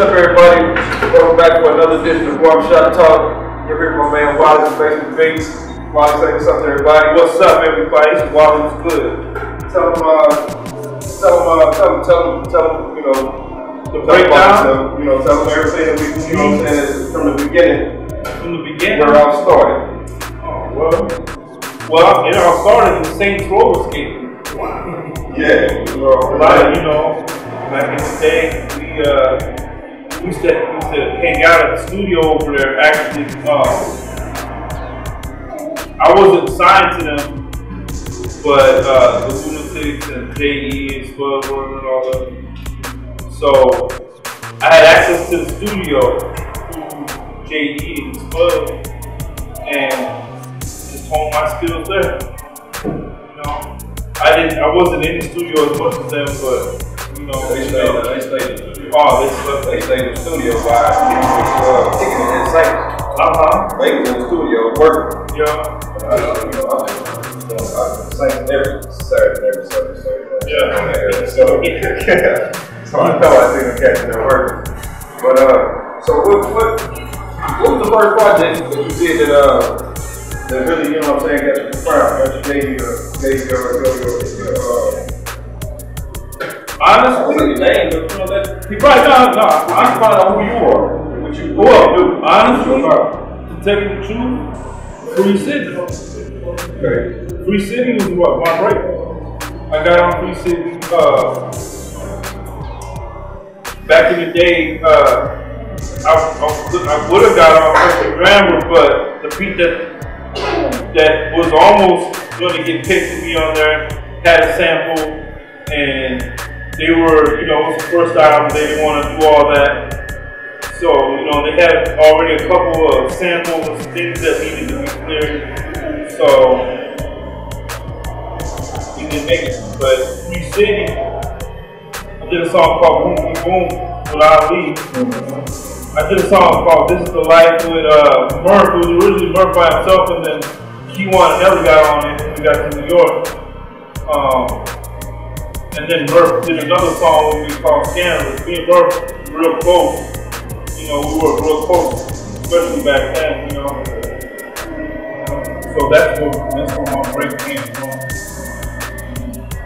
up, everybody? Welcome back to another edition of Barbershop Talk. You're here with my man Wallace Basement Beats. Wallace, say what's up to everybody. What's up, everybody? It's Wallace Good. Tell them, uh, tell them, uh, tell them, tell them, tell them, you know, The breakdown. You know, tell them everything that we, you know what I'm saying, from the beginning, from the beginning. where it all started. Oh, well, well, it all started in the same roller skating. Yeah. You know, Like, you know, back in the day, we uh, used to, used to hang out at the studio over there. Actually, um, I wasn't signed to them, but uh, the Lunatics and JE and Spud were and all that. So I had access to the studio through JE and Spud, and just honed my skills there. You know, I didn't, I wasn't in the studio as much as them, but you know, They stayed, they stayed in the studio. oh, this stuff. They in the studio while he was, uh, kicking it in St. Uh huh. They was in the studio working. Yeah. I, you know, I'm uh, same every Saturday, every Saturday, Saturday. Yeah. So, so I know I see them catching their work. But uh, so what what what was the first project that you did that uh that really you know what I'm saying got you confirmed, got you gave you gave you a gave you a uh, Honestly, don't know your name, you know that he right now, no, I find out who you are. what you Well, do. honestly, to tell you the truth, Free City. Okay. Free City was what my break. I got on Free City. Uh, back in the day, uh, I, I, I would have got on Perfect Grammar, but the beat that that was almost going to get picked to be on there had a sample, and they were, you know, it was the first album. They didn't want to do all that. So, you know, they had already a couple of samples and things that needed to be cleared. So, we didn't make it. But Free City, I did a song called Boom Boom Boom with Ali. I did a song called This Is the Life with uh, Murph. It was originally Murph by himself, and then Kyjuan and Nelly got on it when we got to New York. Um, and then Murph did another song me called Scandalous. Me and Murph were real close. You know, we were real close, especially back then, you know. So that's what that's where my break came from.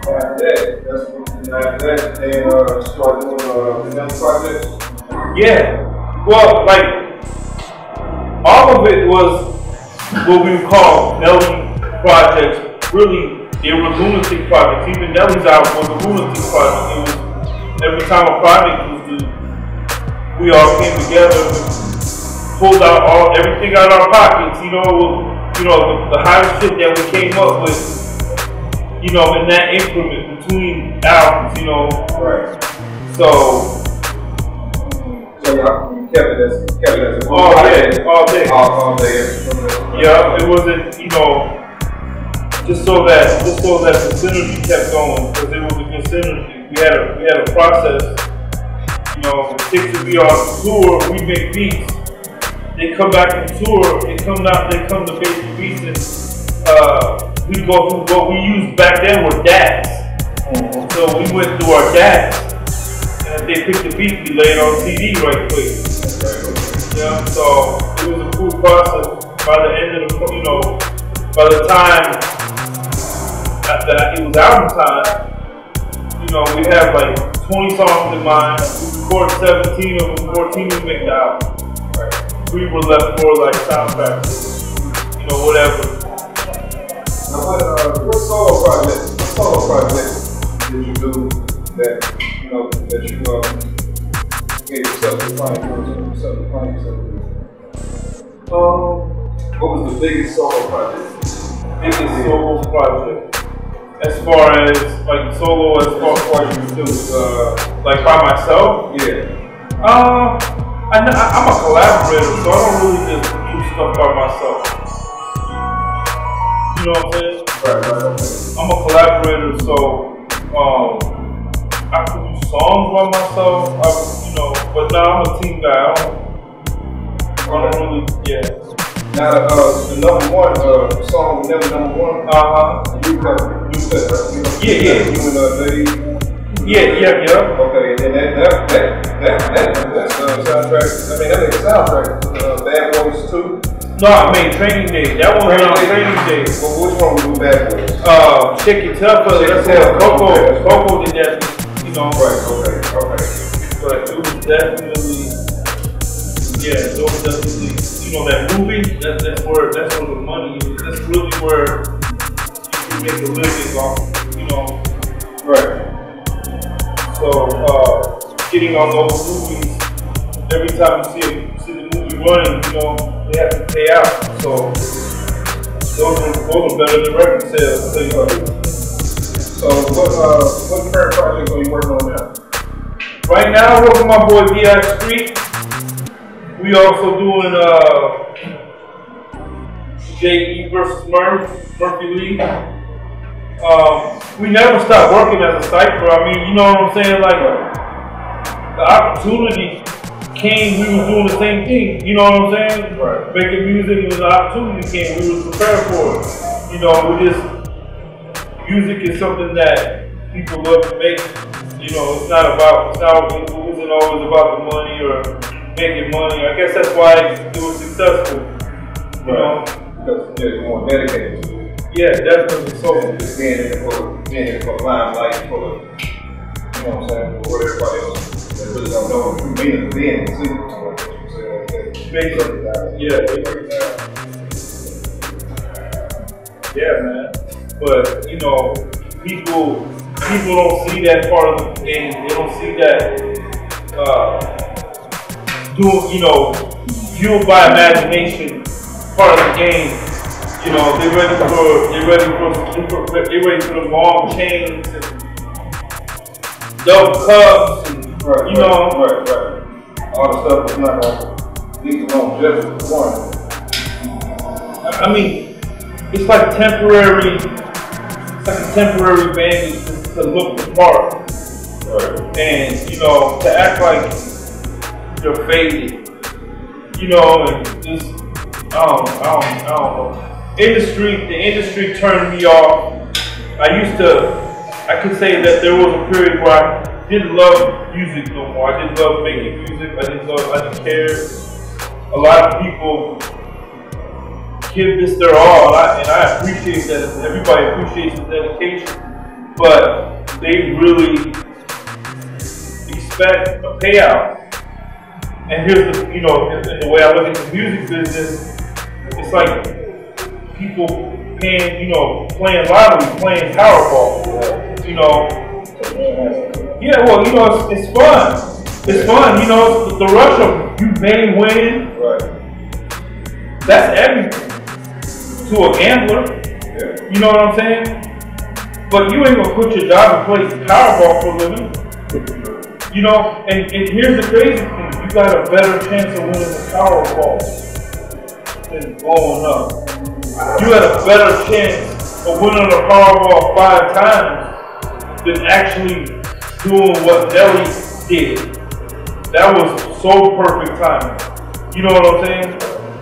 After that, that's what, that, they uh, started doing uh, the next project. Yeah. Well, like all of it was what we would call Nelly projects. Really, they was lunatic projects. Even Nelly's album was a lunatic project. It was every time a project was due, we all came together, pulled out all everything out of our pockets. You know, you know the, the hottest shit that we came up with. You know, in that increment between albums. You know, Right. so So y'all you kept it as kept it as a all day, all day. all, all day. Yeah, it wasn't, you know, just so that just so that the synergy kept going because it was a good synergy. We had a we had a process. You know, Six would be on tour, we make beats. They come back from tour, they come out, they come to Basement Beats and uh, we go through what we used back then were DATs. So we went through our DATs and if they picked the beat, we laid on CD right quick. Yeah, so it was a cool process. By the end of the, you know, by the time after it was album time, you know, we had like 20 songs in mind. We recorded 17 of them, 14 we make the album. Three were left for like soundtracks, you know, whatever. Now, what, uh, what solo project? What solo project did you do that you know that you um, gave yourself claim? Gave yourself the claim. yourself? Um, What was the biggest solo project? biggest solo project. As far as like solo, as far as you do, uh, like by myself. Yeah. Uh, I, I'm a collaborator, so I don't really just do stuff by myself. You know what I'm saying? Right, right, okay. I'm a collaborator, so um, I produce songs by myself. I, you know, but now I'm a team guy. I don't, I don't really, yeah. Now, uh, the number one uh, song, never number one. Uh huh. You cut, you cut, right? Yeah, yeah. You and uh, Dave. Yeah, yeah, yeah. Okay, and then that that that that, that that's uh soundtrack. I mean, that makes a soundtrack. Uh, Bad Boys too. No, I made Training Day. That one was on Training Day. Well, which one do Bad Boys? Uh, Shake It Tough, but It that's Coco. Coco did that, you know. Right. Okay. Okay. But it was definitely, yeah, it was definitely, you know, that movie, that, that's where, that's where the money is. That's really where you can make a living off, you know. Right. So, uh, getting on those movies, every time you see, a, see the movie running, you know, they have to pay out. So, those are, those are better than record sales, I'll tell you what. So what uh what current projects are you working on now? Right now, I'm working with my boy DX Street. We also doing uh JE versus Murph, Murphy Lee. Um, we never stopped working as a cipher. I mean, you know what I'm saying? Like the opportunity came, we was doing the same thing. You know what I'm saying? Right. Making music was an opportunity came. We was prepared for it. You know, we just music is something that people love to make. You know, it's not about it's not it wasn't always about the money or making money. I guess that's why it was successful. You know, Because yeah, you're more dedicated to it. yeah, definitely. So So just being in it for being in it for limelight for the you know what I'm saying, for what everybody else that really don't know the true meaning of being too. You know what I'm saying? Basically, yeah, basically. yeah, man. But you know, people people don't see that part of the game. They don't see that uh, doing, you know, fueled by imagination part of the game. You know, they're ready for they're ready for they're ready for the long chains and double cups and Right, you know. right, right. All the stuff that's not gonna to longevity for one. I mean, it's like temporary, it's like a temporary bandage to, to look the part. Right. And, you know, to act like you're faded, you know, and just, I don't, I don't, I don't know. Industry, the industry turned me off. I used to, I could say that there was a period where I didn't love music no more. I didn't love making music. I didn't love, I didn't care. A lot of people give this their all, and I, and I appreciate that. Everybody appreciates the dedication, but they really expect a payout. And here's the, you know, in in the way I look at the music business, it's like people paying, you know, playing lottery, playing Powerball. You know, yeah, well, you know, it's, it's fun. It's fun, you know, the rush of you may win, Right. that's everything to a gambler. Yeah. You know what I'm saying? But you ain't gonna quit your job and play Powerball for a living. You know, and, and here's the crazy thing: got a better chance of winning the Powerball than blowing up. You had a better chance of winning the Powerball five times than actually doing what Nelly did. That was so perfect timing. You know what I'm saying?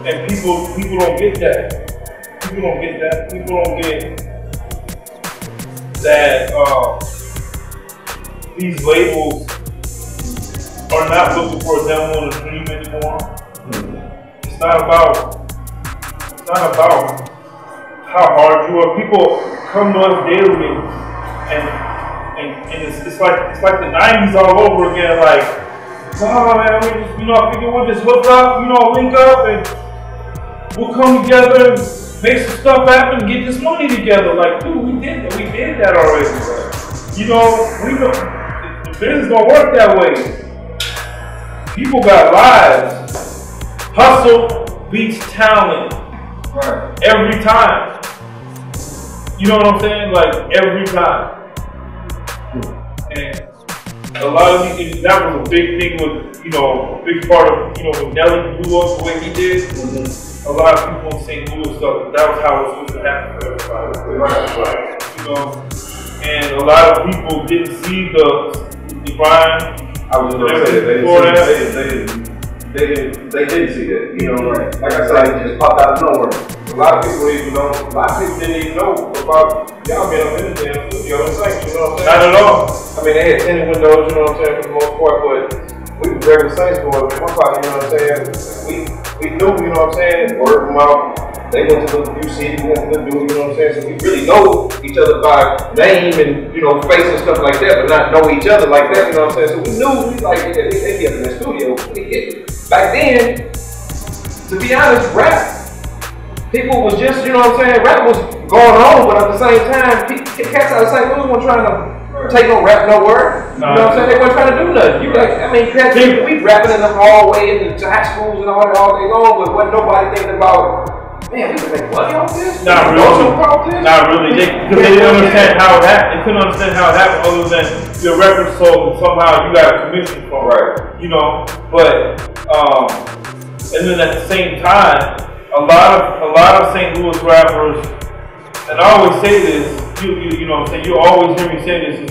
And people people don't get that. People don't get that. People don't get that uh, these labels are not looking for a demo and a dream anymore. It's not about it's not about how hard you are. People come to us daily and and, and it's, it's like it's like the nineties all over again, like oh man, we just, you know, I figure we'll just hook up, you know, link up and we'll come together and make some stuff happen and get this money together. Like, dude, we did that. We did that already. You know, we don't, the business don't work that way. People got lives. Hustle beats talent Right. every time. You know what I'm saying? Like every time. And a lot of these, that was a big thing with, you know, a big part of, you know, when Nelly blew up the way he did. Mm-hmm. A lot of people in St. Louis thought that, was how it was supposed to happen for everybody. Right. You know, and a lot of people didn't see the the grind. I was gonna say they didn't that. they didn't, they didn't, they didn't, see that. You know, right? Like I said, it just popped out of nowhere. A lot of people even know. A lot of people didn't even know about y'all being up in the damn studio and things. You know what I'm saying? Not at all. I mean, they had tenant windows. You know what I'm saying? For the most part, but we was regular Saints boys. Part, you know what I'm saying? We we knew, you know what I'm saying? Word of mouth. They went to the UC, we went to the dude, you know what I'm saying? So we really know each other by name and, you know, face and stuff like that, but not know each other like that, you know what I'm saying? So we knew, we like, they, they be up in the studio. Get- Back then, to be honest, rap, people was just, you know what I'm saying, rap was going on, but at the same time, pe- cats out of St. Louis weren't trying to take no rap nowhere. You know what I'm saying? They weren't trying to do nothing. You like, I mean, cats, we rapping in the hallway in the high schools and all that all day long, but wasn't nobody thinking about, man, we can make money off this? Not We can go really. this? Not really. They, because they didn't understand how it happened. They couldn't understand how it happened other than your record sold and somehow you got a commission from it. Right. You know, but um, and then at the same time, a lot of a lot of St. Louis rappers, and I always say this, you you, you know what I'm saying, you always hear me say this,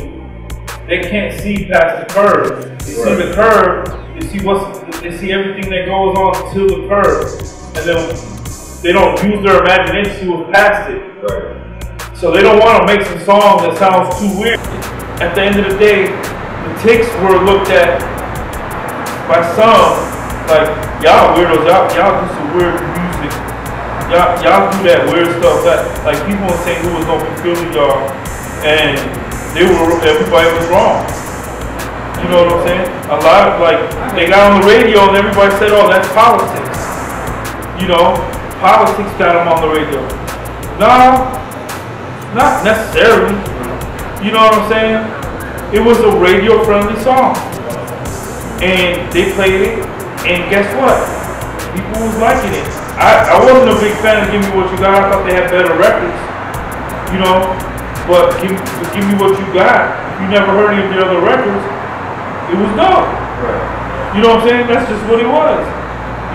they can't see past the curve. They see the curve, they see what's they see everything that goes on to the curve. And then they don't use their imagination to move past it. Right. So they don't want to make some song that sounds too weird. At the end of the day, the ticks were looked at by some like y'all weirdos, y'all y'all do some weird music. Y'all y'all do that weird stuff that like people in St. Louis don't be feeling y'all, and they were everybody was wrong. You know what I'm saying? A lot of like they got on the radio and everybody said, "Oh, that's politics." You know, politics got them on the radio. No, not necessarily. You know what I'm saying? It was a radio friendly song. And they played it, and guess what? People was liking it. I, I wasn't a big fan of Give Me What You Got. I thought they had better records. You know? But Give, give Me What You Got. If you never heard any of their other records, it was dope. Right. You know what I'm saying? That's just what it was.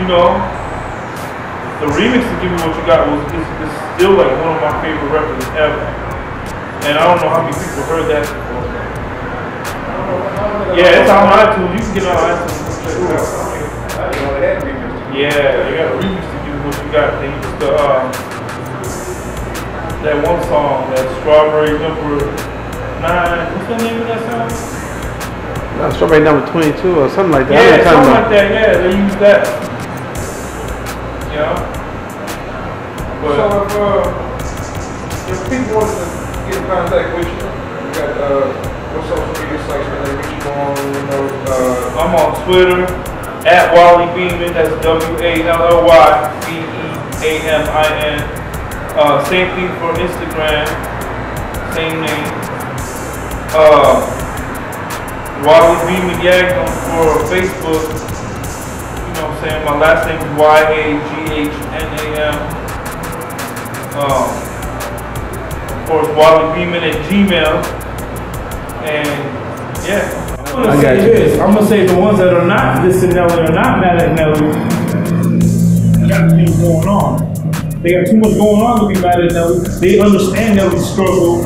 You know? The remix of Give Me What You Got was is, is still like one of my favorite records ever. And I don't know how many people heard that before. Yeah, it's on iTunes. You can get it on iTunes. I didn't know they had remixed. Yeah, they got a remix to Give Me What You Got. They used to, um, that one song, that Strawberry Number 9. What's the name of that song? Uh, Strawberry number 22 or something like that. Yeah, something talking like that. Yeah, they use that. Yeah. So if, uh, if people want to get in contact with you, you got, uh, what social media sites can they reach you on, you know, uh, I'm on Twitter at Wally Beamin. That's W A L L Y B E A M I N. Uh, same thing for Instagram. Same name. Uh, Wally Beamin Yaghnam for Facebook. You know what I'm saying? My last name is Y A G H N A M. Um, of course, Wally Beamin at Gmail. And yeah. I'm gonna I say this. I'm gonna say the ones that are not dissing Nelly are not mad at Nelly. Got things going on. They got too much going on to be mad at Nelly. They understand Nelly's struggle,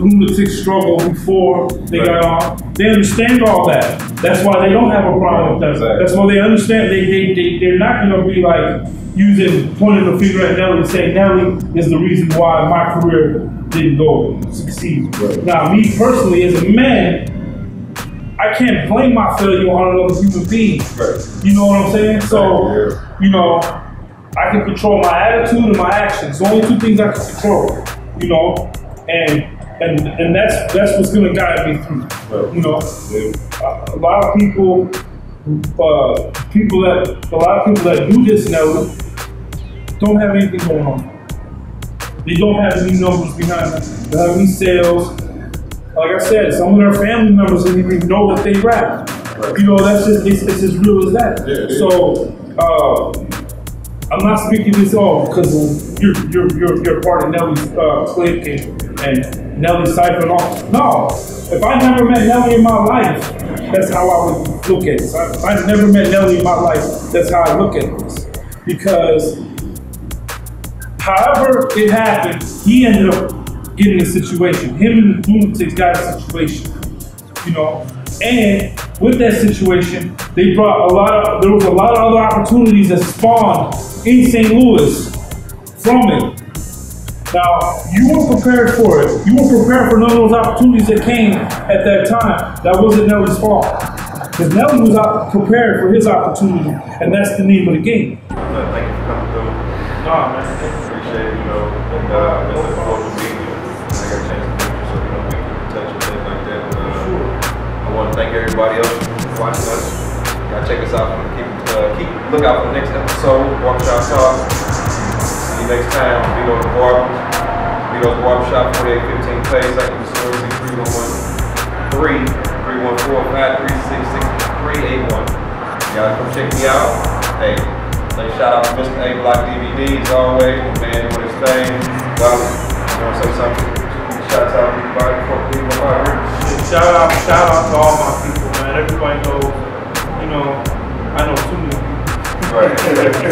lunatic struggle before they got on. They understand all that. That's why they don't have a problem with that. Exactly. That's why they understand. They they they they're not gonna be like using pointing the finger at Nelly and saying Nelly is the reason why my career didn't go succeed. Now, me personally, as a man, I can't blame my failure on another human being. Right. You know what I'm saying? So, Yeah. you know, I can control my attitude and my actions. The only two things I can control. You know, and and and that's that's what's gonna guide me through. Right. You know, a, a lot of people, uh, people that a lot of people that do this now don't have anything going on. They don't have any numbers behind them. They don't have any sales. Like I said, some of their family members didn't even know that they rap. You know, that's just it's, it's as real as that. Yeah. So uh, I'm not speaking this all because you're you're you're, you're part of Nelly's uh, clique and, and Nelly's cipher and all. No, if I never met Nelly in my life, that's how I would look at this. I, if I never met Nelly in my life, that's how I look at this. Because however it happened, he ended up getting a situation. Him and the lunatics got a situation, you know. And with that situation, they brought a lot of there was a lot of other opportunities that spawned in St. Louis from it. Now, you weren't prepared for it. You weren't prepared for none of those opportunities that came at that time. That wasn't Nelly's fault. Because he was out prepared for his opportunity, and that's the name of the game. Thank you for coming through. Nah, man. Appreciate it, you know, and, uh, been looking forward to meeting you. I got a chance to meet you, so, you know, we keep in touch and things like that. But, uh, I want to thank everybody else for watching us. Y'all check us out. Keep, uh, keep, look out for the next episode. Barbershop Talk. You next time. Vito's Barber. Vito's Barbershop, 4815 Place. Thank you, Facility 3113 314 536 6381. Y'all come check me out. Hey, say shout out to Mr. A Block DVD as always. The man doing his thing. Well, you want to say something? Shout out to everybody we leave out here. Shout out, shout out to all my people, man. Everybody knows, you know, I know too many people. Right.